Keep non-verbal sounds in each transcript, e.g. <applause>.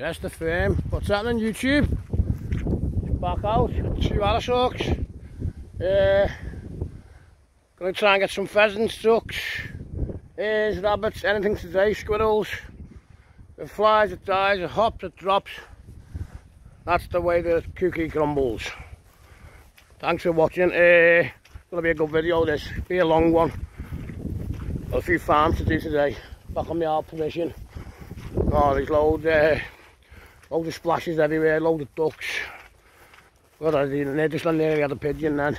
Yes, the firm. What's happening YouTube? Back out, two Allosaurus. Uh, gonna try and get some pheasants, ducks, hares, rabbits, anything today, squirrels. The flies, it dies, it hops, it drops. That's the way the cookie crumbles. Thanks for watching. Uh, gonna be a good video this, be a long one. Got a few farms to do today. Back on my old position. Oh, there's loads, uh, loads of splashes everywhere, loads of ducks. What I did there, just on there we had a pigeon then.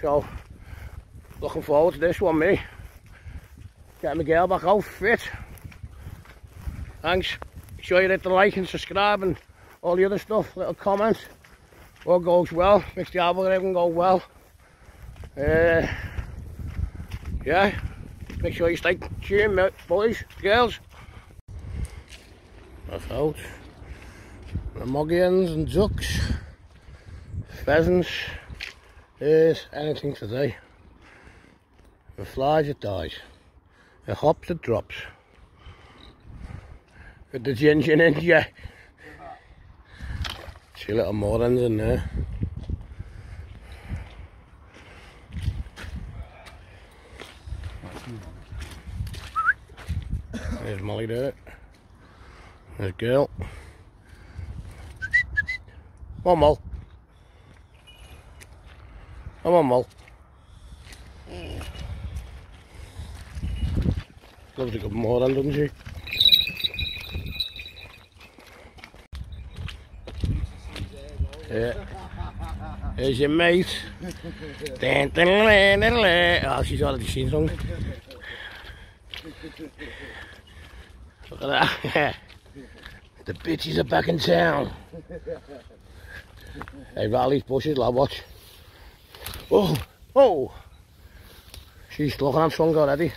So, looking forward to this one, me. Get my girl back out fit. Thanks. Make sure you hit the like and subscribe and all the other stuff, little comments. All goes well, makes the algorithm go well. Uh, yeah, make sure you stay tuned, boys, girls. That's out. The muggians and ducks, pheasants, is anything today. The flies it dies. The hops it drops. The ginger in yeah. See little morons in there. There's Molly Dirt. There's a Girl. Come on, Mol. Come on, Mol. Loves a good moran, doesn't she? Yeah. There's your mate. dun, dun, dun, dun, dun. Oh, she's already seen something. Look at that. <laughs> the bitches are back in town. Hey, these bushes, lad, watch. Oh, oh. She's looking at strong already.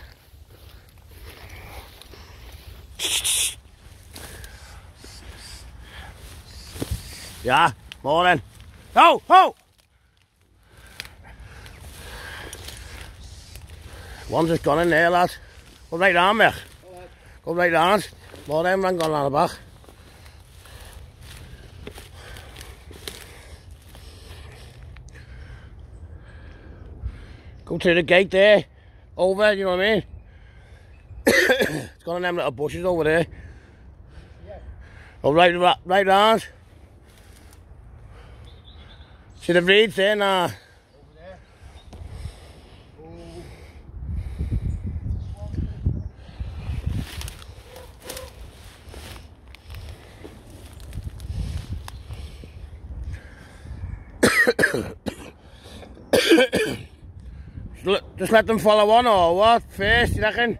Yeah, morning. Oh, oh! One's just gone in there, lad. Go right round, mate. Go right round. Morning, man, gone on the back. Go to the gate there. Over, you know what I mean? it's got them little bushes over there. Yeah. Oh, right, right, right. See the reeds there now? Just let them follow on or what? First, you reckon?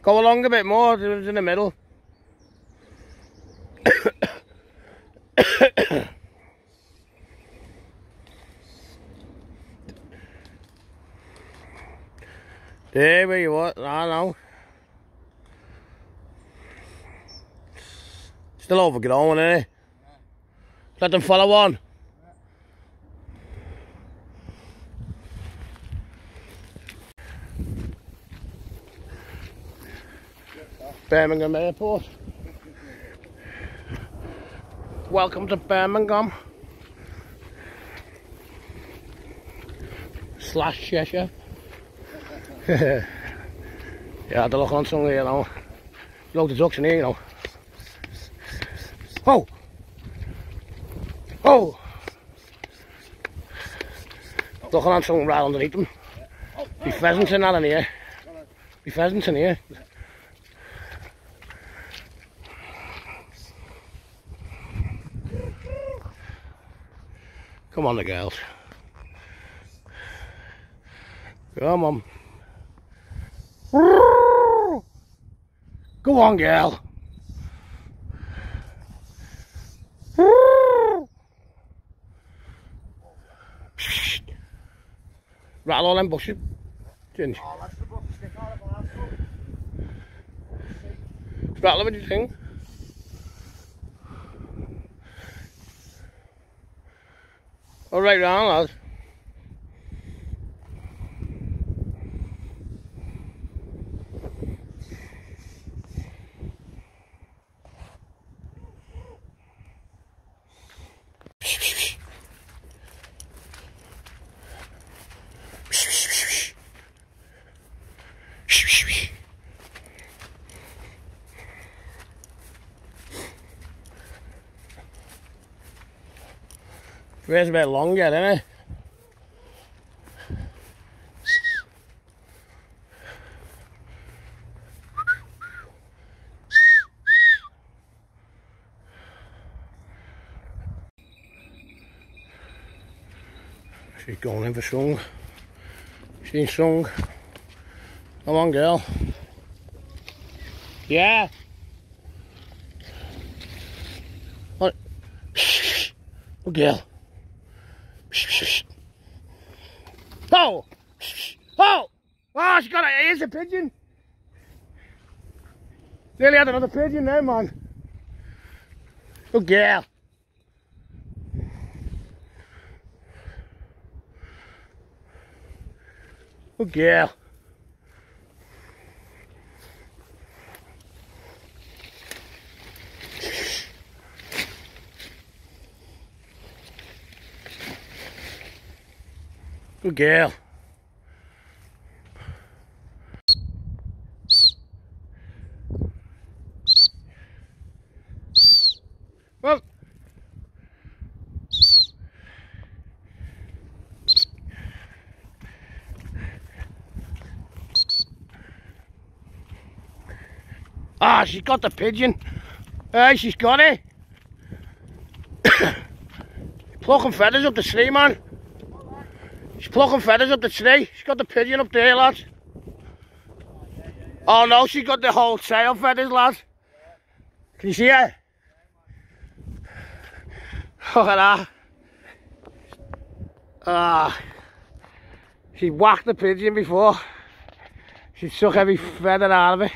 Go along a bit more, it was in the middle. <coughs> there where you what? I know. Still overgrown, it? Let them follow on. Birmingham Airport. Welcome to Birmingham. Slash Cheshire. yeah, I had a look on somewhere, you know. Loads of ducks in here, you know. Oh! Oh! Looking on something right underneath them. Be pheasants in that in here. Be pheasants Come on the girls. Come on. Go on, girl. Rattle all them bushes. Ginge. Rattle, what do you think? All right round, Where's a bit longer, isn't it? She's going in for song. She's sung. Come on, girl. Yeah. What? Good girl. Oh! Oh! Oh, she got it. Here's a pigeon. Nearly had another pigeon there, man. Good girl. Good girl. Good girl. Well. Ah, she's got the pigeon. Hey, she's got it. <coughs> Plucking feathers up the tree, man. She's plucking feathers up the tree. She's got the pigeon up there, lads. Oh no, she's got the whole tail feathers, lads. Can you see her? Look at that. Ah. She whacked the pigeon before. She took every feather out of it.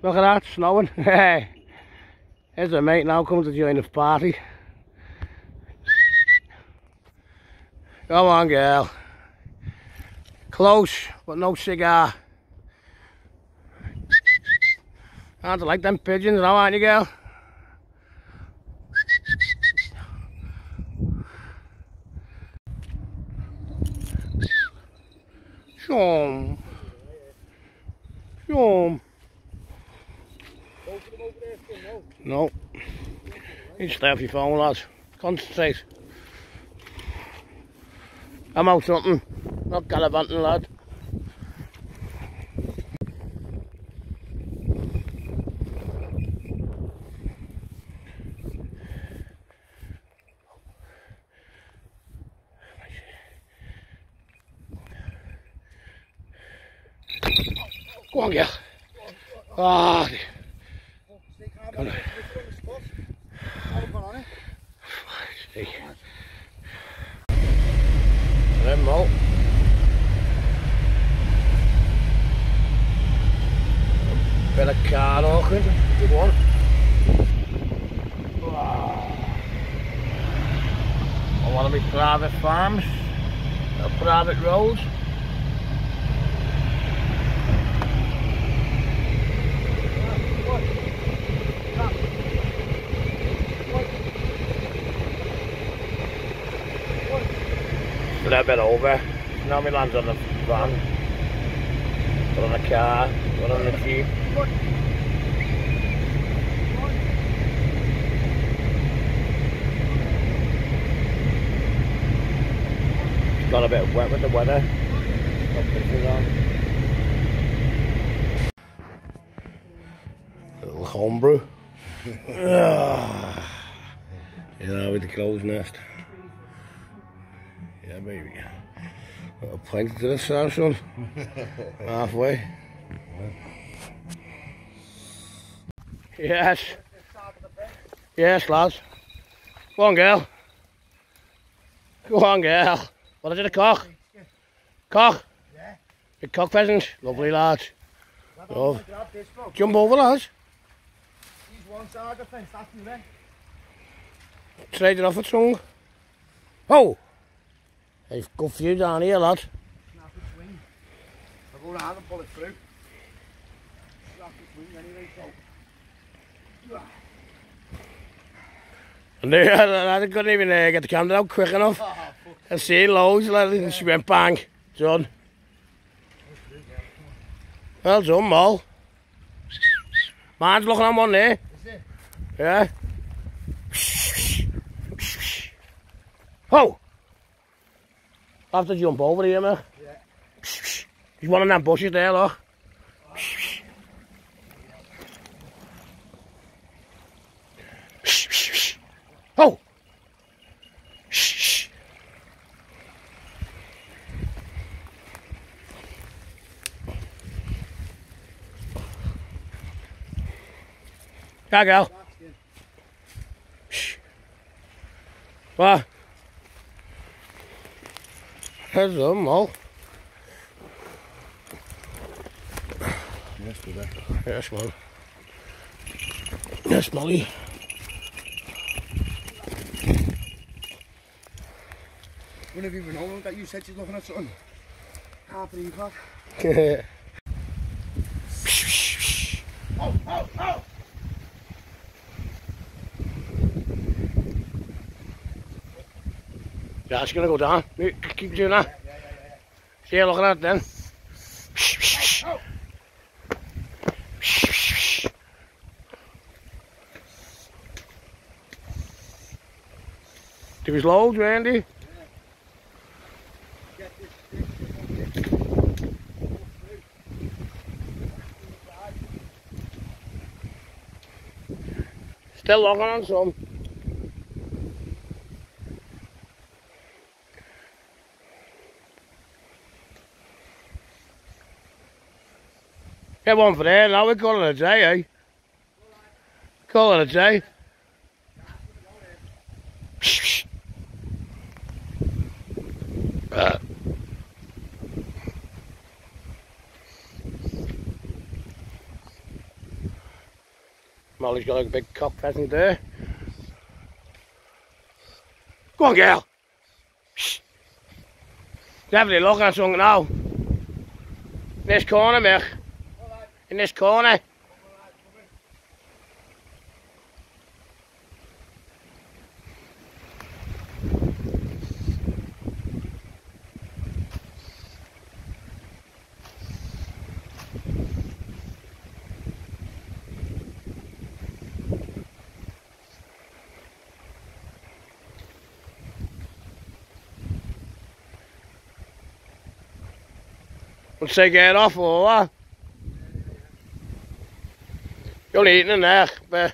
Look at that, snowing. <laughs> Hey. Here's a mate now coming to join the party. Come on, girl. Close, but no cigar. Aren't like them pigeons now, aren't you, girl? Shum. Shum. No. You stay off your phone, lads. Concentrate. I'm out something. Not gallivanting, lad. Go on, girl. Ah, Come on. Them out. Bit of car walking. Good one. On one of my private farms, uh, private roads. Bit over. Now my land's on the van, or on the car, or on the jeep. Got a bit wet with the weather. Little homebrew. <laughs> Ah. yeah, with the clothes nest. Yeah, baby. A pint to now, son. Halfway. Yes. Yes, lads. Go on, girl. Go on, girl. What is it, a cock? Cock? Yeah. Big cock pheasant. Lovely, lads. Love. Jump over, lads. He's one side of the fence, that's me. Trade it off a tongue. Oh! Good few down here, lad. Snap its wing. I'll go round and pull it through. Snap its wing anyway, so. And they, I, I couldn't even uh, get the camera out quick enough. I see loads, like, and she went bang, done. Well done, Mol. Mine's looking on one there. Is it? Yeah. Oh! I have to jump over here, mate. Yeah. There's one of them bushes there, look. Oh! Daar go. That's good. Waar? Dat is hem al. Yes, brother. Yes, man. Yes, Molly. When have you been home that you said she's looking at something? Half an o'clock. Oh, oh, oh! See you looking at it then. Oh! There was loads, Randy. Get this, this, this one, this. Still looking on some. Get one for there, now we're calling it a day, eh? Calling it a day. Molly's got a big cock pheasant there. Go on, girl. Shh. Definitely looking at something now. This corner, Mick. In this corner. Once they get off or what? You're only eating in there,